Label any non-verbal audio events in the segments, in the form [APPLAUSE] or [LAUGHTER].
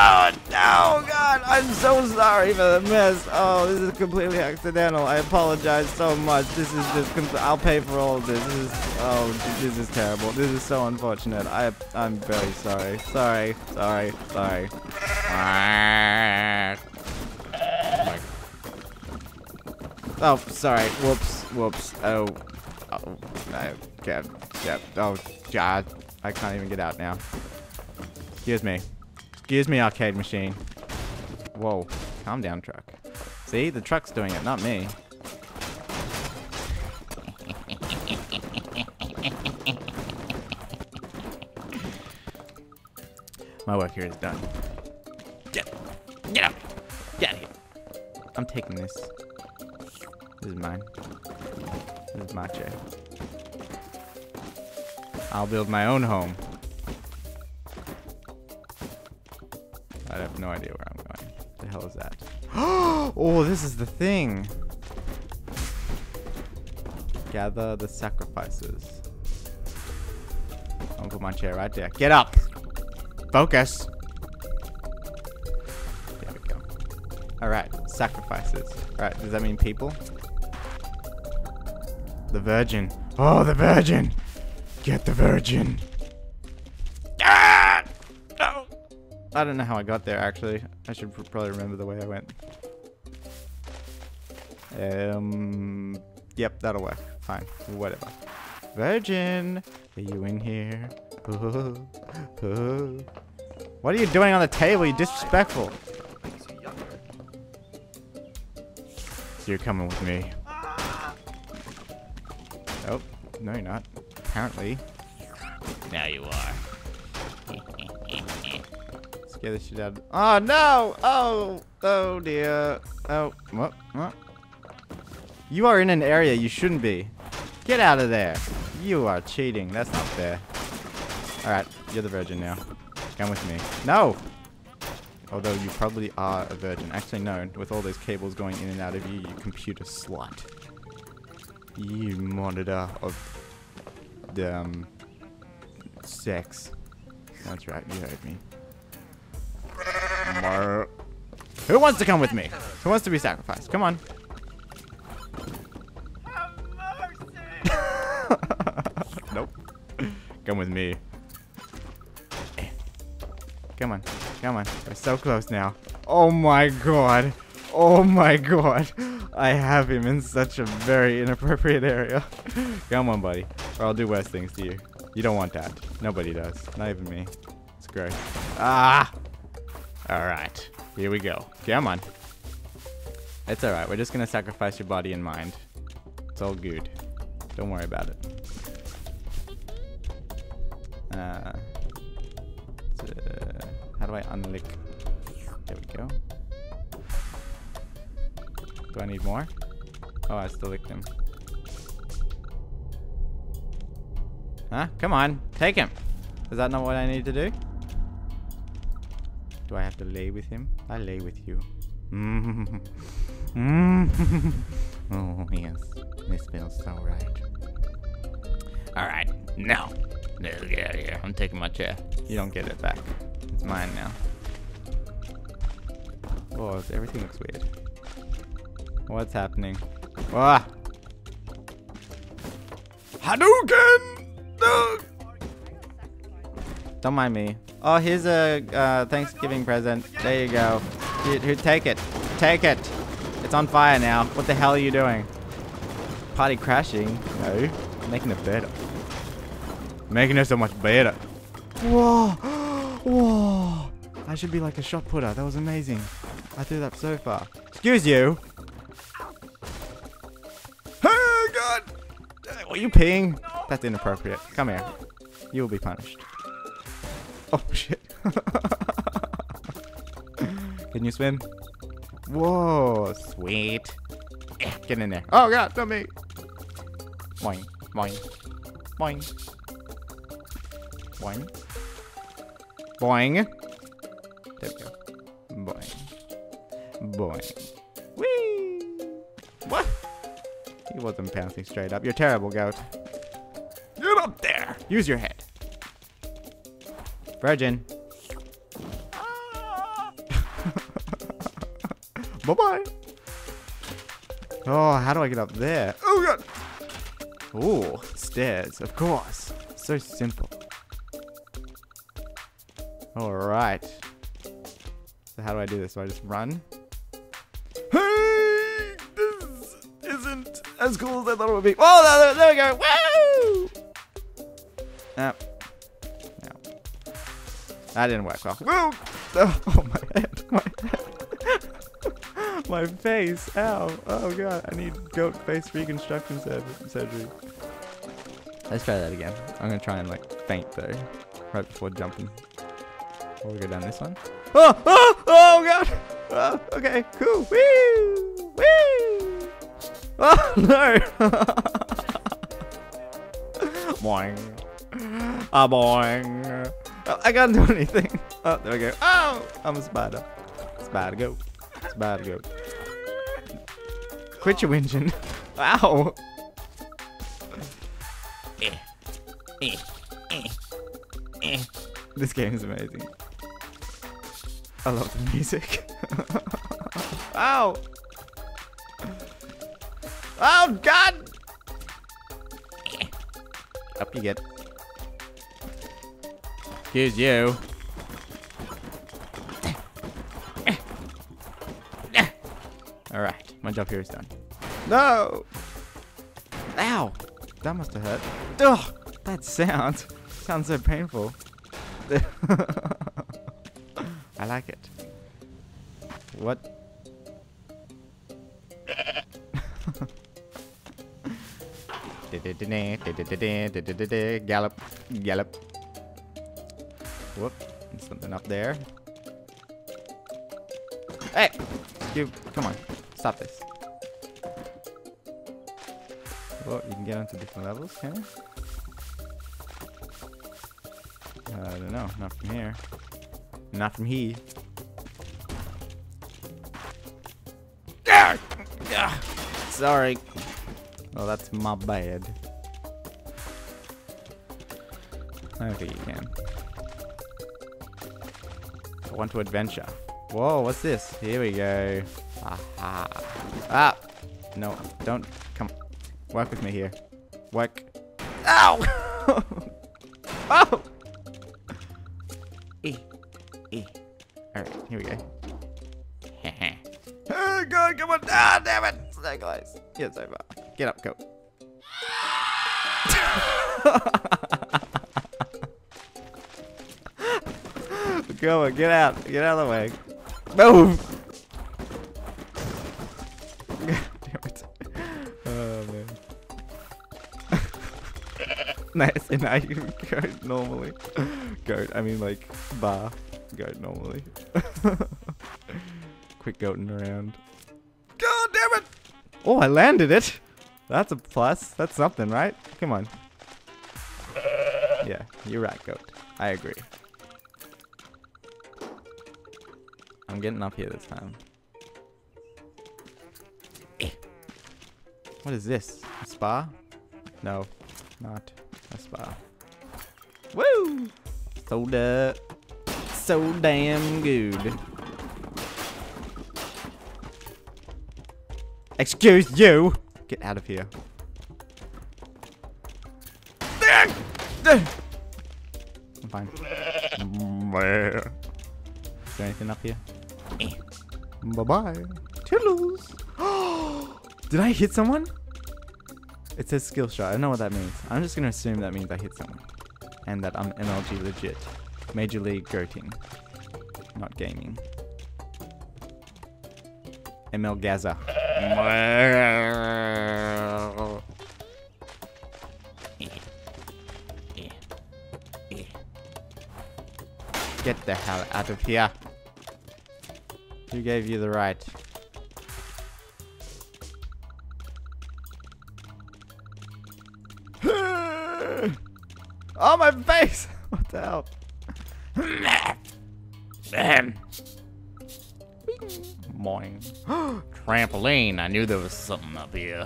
no, oh, no, God, I'm so sorry for the mess. Oh, this is completely accidental. I apologize so much. This is just, I'll pay for all of this. This is, oh, this is terrible. This is so unfortunate. I, I'm very sorry. Sorry, sorry, sorry. Oh, sorry. Whoops, whoops. Oh, oh, I can't, oh, God. I can't even get out now. Excuse me. Excuse me, arcade machine. Whoa. Calm down, truck. See? The truck's doing it, not me. My work here is done. Get, get up. Get out of here. I'm taking this. This is mine. This is my chair. I'll build my own home. I have no idea where I'm going. The hell is that? [GASPS] oh, this is the thing. Gather the sacrifices. I'll put my chair right there. Get up. Focus. There we go. All right, sacrifices. All right, does that mean people? The Virgin. Oh, the Virgin. Get the Virgin. I don't know how I got there, actually. I should probably remember the way I went. Um, yep, that'll work. Fine, whatever. Virgin, are you in here? [LAUGHS] What are you doing on the table? You disrespectful. You're coming with me. Oh, no you're not. Apparently. Now you are. Scare the shit out of Oh no! Oh! Oh dear. Oh. What? What? You are in an area you shouldn't be. Get out of there. You are cheating. That's not fair. Alright, you're the virgin now. Come with me. No! Although you probably are a virgin. Actually, no. With all those cables going in and out of you, you computer slut. You monitor of the, um, sex. That's right, you heard me. Who wants to come with me? Who wants to be sacrificed? Come on. [LAUGHS] nope. Come with me. Come on. Come on. We're so close now. Oh my god. Oh my god. I have him in such a very inappropriate area. Come on, buddy. Or I'll do worse things to you. You don't want that. Nobody does. Not even me. It's great. Ah! Alright. Here we go. Come on. It's alright. We're just gonna sacrifice your body and mind. It's all good. Don't worry about it. Uh, uh, how do I unlick? There we go. Do I need more? Oh, I still licked him. Huh? Come on. Take him. Is that not what I need to do? Do I have to lay with him? I lay with you. Mm. Mm. [LAUGHS] oh, yes. This feels so right. Alright. No. No, get out of here. I'm taking my chair. You don't get it back. It's mine now. Oh, everything looks weird. What's happening? Ah! Hadouken! No! Don't mind me. Oh, here's a uh, Thanksgiving present. There you go. Here, here, take it. Take it. It's on fire now. What the hell are you doing? Party crashing? No. Making it better. Making it so much better. Whoa! [GASPS] Whoa! I should be like a shot putter. That was amazing. I threw that so far. Excuse you. Oh, God! Are you peeing? That's inappropriate. Come here. You will be punished. [LAUGHS] Oh, shit. [LAUGHS] Can you swim? Whoa, sweet. Get in there. Oh, God, not me. Boing, boing, boing. Boing. Boing. There we go. Boing. Boing. Whee! What? He wasn't bouncing straight up. You're terrible, goat. Get up there! Use your head. Virgin. [LAUGHS] Bye-bye. Oh, how do I get up there? Oh, God. Oh, stairs. Of course. So simple. All right. So how do I do this? Do I just run? Hey! This isn't as cool as I thought it would be. Oh, there, there we go. Woo! Ah. That didn't work well. [LAUGHS] Oh, my [LAUGHS] head. My head. [LAUGHS] my face. Ow. Oh, God. I need goat face reconstruction surgery. Let's try that again. I'm going to try and, like, faint, though. Right before jumping. We'll go down this one. Oh, oh, oh god! Oh, okay, cool. Woo! Woo! Oh no! boing. Ah, boing. Oh, I can't do [LAUGHS] anything. Oh, there we go. Oh, I'm a spider. Spider go. Spider go. Quit your whinging. [LAUGHS] Ow! This game is amazing. I love the music. [LAUGHS] Ow! Oh God! Up you get. Excuse you. All right, my job here is done. No! Ow! That must have hurt. Ugh! That sound [LAUGHS] sounds so painful. [LAUGHS] I like it. What? [LAUGHS] Gallop, gallop. Whoop, something up there. Hey, you, come on, stop this. Well, you can get onto different levels, can you? I don't know, not from here. Not from here. Ah! Sorry. Oh, that's my bad. Okay, you can. I want to adventure. Whoa, what's this? Here we go. Aha. Ah! No, don't. Come. Work with me here. Work. Ow! [LAUGHS] oh! E. E. Alright, here we go. [LAUGHS] Oh god, come on! Ah, damn it! Snake eyes. Get so far. Get up, go. [LAUGHS] go on, get out. Get out of the way. Move! [LAUGHS] Oh man. [LAUGHS] nice, and you can go normally. Goat, I mean like bar. Goat normally. [LAUGHS] Quick goating around. God damn it! Oh, I landed it! That's a plus. That's something, right? Come on. Yeah, you're right, goat. I agree. I'm getting up here this time. Eh. What is this? A spa? No, not a spa. Woo! Soda. So damn good. Excuse you! Get out of here. I'm fine. [LAUGHS] Is there anything up here? Bye bye. Toodles. [GASPS] Did I hit someone? It says skill shot. I don't know what that means. I'm just gonna assume that means I hit someone. And that I'm MLG legit. Major League Goating. Not gaming. ML Gaza. Get the hell out of here. Who gave you the right? [LAUGHS] oh, my face! [LAUGHS] What the hell? Ahem. [LAUGHS] Morning. [GASPS] Trampoline. I knew there was something up here.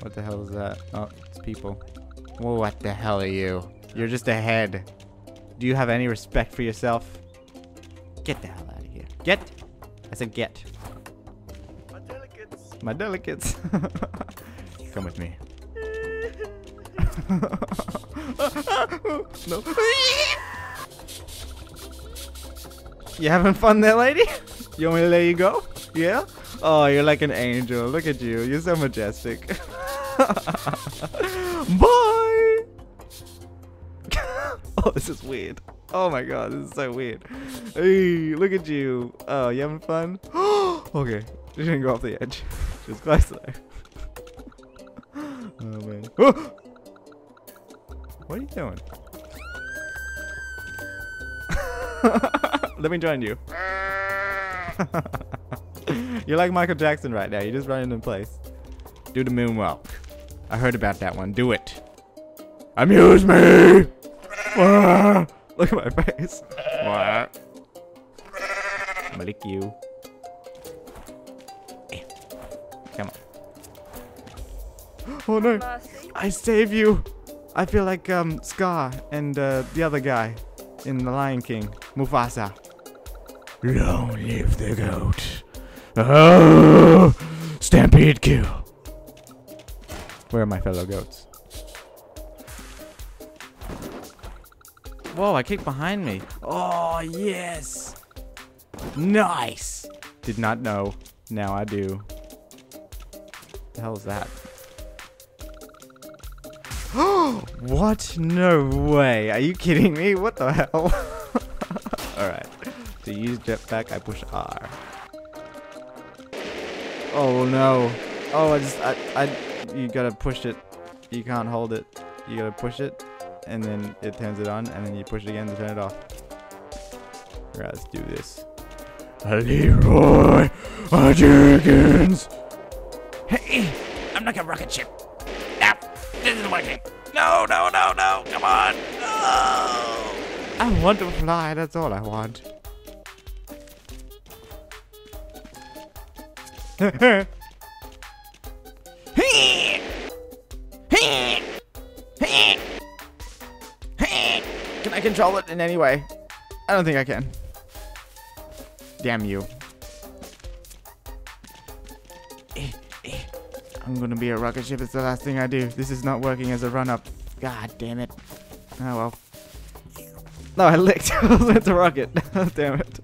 What the hell is that? Oh, it's people. Whoa, what the hell are you? You're just a head. Do you have any respect for yourself? Get the hell out of here. Get I said get. My delicates. My delicates. [LAUGHS] Come with me. [LAUGHS] no. You having fun there, lady? You want me to let you go? Yeah? Oh, you're like an angel. Look at you. You're so majestic. [LAUGHS] Bye! [LAUGHS] oh, this is weird. Oh my god, this is so weird. Hey, look at you. Oh, you having fun? [GASPS] okay, you didn't go off the edge. [LAUGHS] Just close there. [LAUGHS] oh man. [GASPS] what are you doing? Let me join you. You're like Michael Jackson right now. You're just running in place. Do the moonwalk. I heard about that one. Do it. Amuse me! Look at my face. What? I'm gonna lick you. Eh. Come on. Oh no! I save you! I feel like um Scar and uh, the other guy in The Lion King, Mufasa. Long live the goat. Oh! Stampede kill. Where are my fellow goats? Whoa, I kicked behind me. Oh, yes! Nice! Did not know. Now I do. The hell is that? [GASPS] what? No way. Are you kidding me? What the hell? [LAUGHS] Alright. To use jetpack, I push R. Oh no. Oh, I just, I, I, you gotta push it. You can't hold it. You gotta push it, and then it turns it on, and then you push it again to turn it off. Alright, let's do this. Leroy Jenkins! Hey, I'm like a rocket ship. No, this isn't working. No, no, no, no. Come on. No. I want to fly, that's all I want. [LAUGHS] control it in any way? I don't think I can. Damn you. I'm gonna be a rocket ship. It's the last thing I do. This is not working as a run up. God damn it. Oh well. No, I licked. [LAUGHS] I was meant to rocket. [LAUGHS] Damn it.